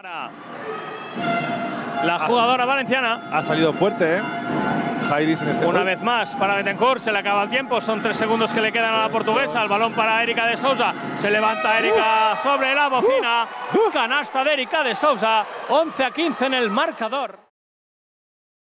Para la jugadora valenciana. Ha salido fuerte, ¿eh? Jairis en este Una vez más para Betancourt, se le acaba el tiempo, son tres segundos que le quedan a la portuguesa, el balón para Erika de Sousa, se levanta Erika sobre la bocina, uh, uh. canasta de Erika de Sousa, 11 a 15 en el marcador.